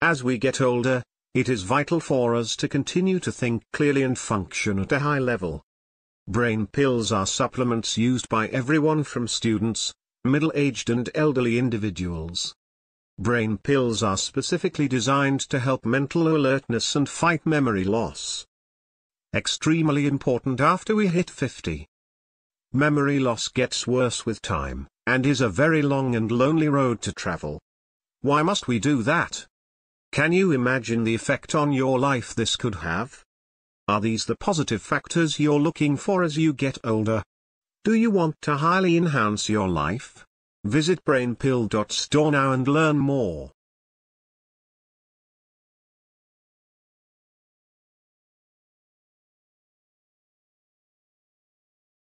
As we get older, it is vital for us to continue to think clearly and function at a high level. Brain pills are supplements used by everyone from students, middle-aged and elderly individuals. Brain pills are specifically designed to help mental alertness and fight memory loss. Extremely important after we hit 50. Memory loss gets worse with time, and is a very long and lonely road to travel. Why must we do that? Can you imagine the effect on your life this could have? Are these the positive factors you're looking for as you get older? Do you want to highly enhance your life? Visit brainpill.store now and learn more.